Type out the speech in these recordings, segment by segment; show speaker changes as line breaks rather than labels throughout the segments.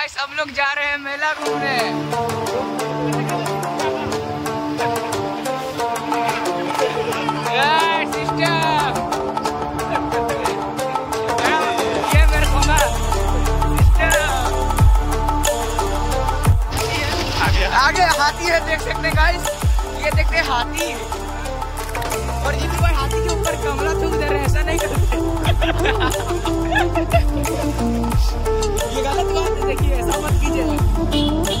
Guys हम लोग जा रहे हैं मेला घूमने! ये! आगे, हाथी है, देख सकते हैं गाइस ये देखते हैं, हाथी और जिस पर हाथी के ऊपर कमरा थूक दे रहे हैं, ऐसा नहीं करते देखिए ऐसा मत कीजिए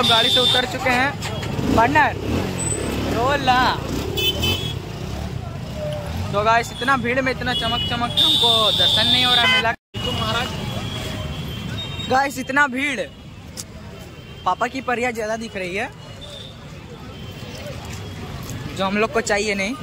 लोग गाड़ी से उतर चुके हैं। पार्टनर रोला। तो गाइस इतना भीड़ में इतना चमक चमक हमको दर्शन नहीं हो रहा मेला। गाइस इतना भीड़। पापा की परिया ज़्यादा दिख रही है। जो हम लोग को चाहिए नहीं।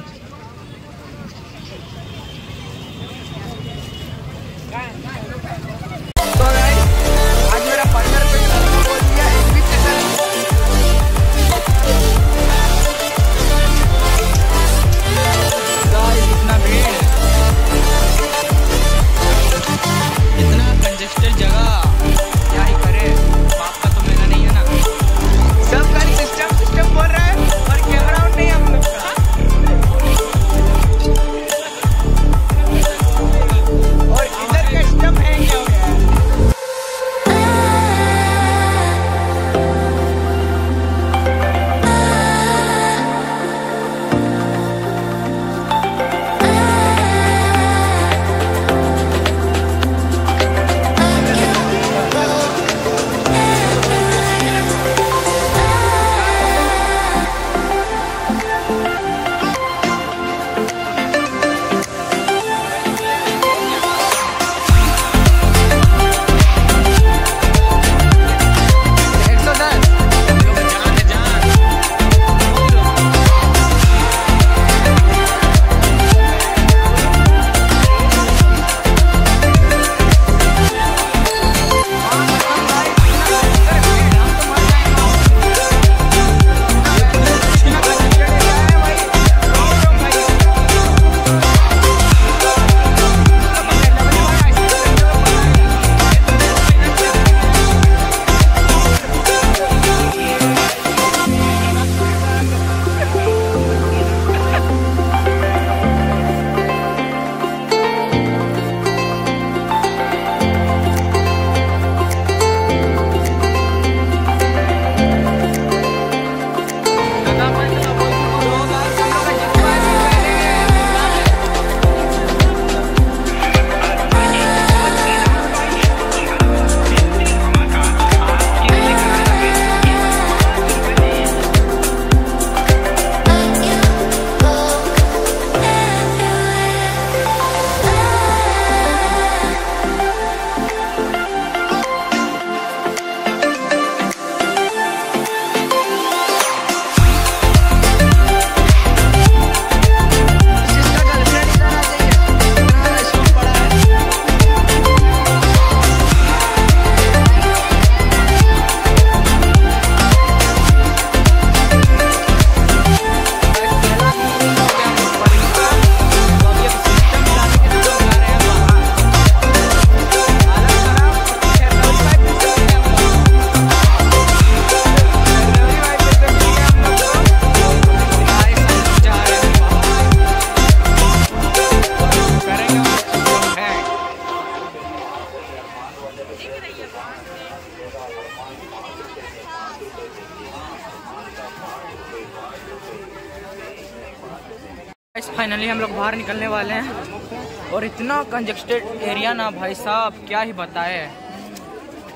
फाइनली हम लोग बाहर निकलने वाले हैं। और इतना कंजेस्टेड एरिया ना भाई साहब, क्या ही बताए।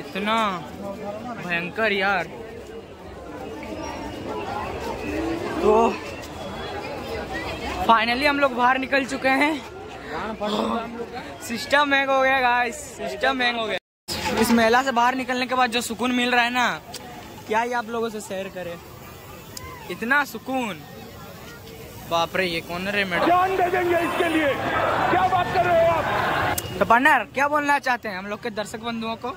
इतना भयंकर यार। तो फाइनली हम लोग बाहर निकल चुके हैं। सिस्टम हैंग हो गया गाइस सिस्टम हैंग हो गया। इस मेला से बाहर निकलने के बाद जो सुकून मिल रहा है ना, क्या ही आप लोगों से शेयर करें। इतना सुकून। बाप रे ये कौन रे मैडम?
जान दे देंगे इसके लिए। क्या बात कर रहे हो आप?
तो पार्टनर क्या बोलना चाहते हैं हम लोग के दर्शक बंधुओं को?